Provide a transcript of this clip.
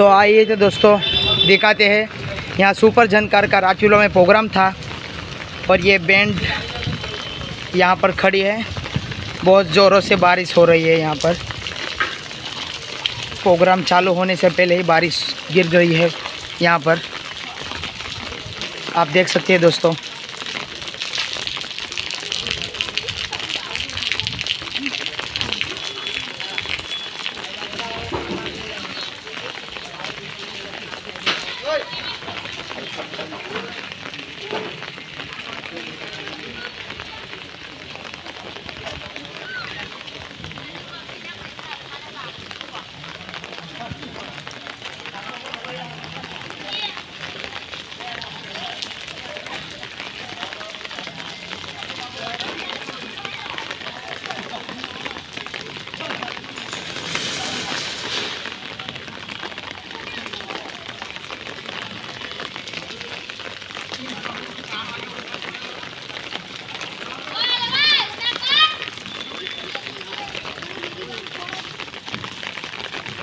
तो आइए तो दोस्तों, दिखाते हैं। यहाँ सुपर झनकार का राचूलो में प्रोग्राम था और ये बैंड यहाँ पर खड़ी है। बहुत ज़ोरों से बारिश हो रही है यहाँ पर। प्रोग्राम चालू होने से पहले ही बारिश गिर गई है यहाँ पर। आप देख सकते हैं दोस्तों।